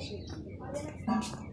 是。嗯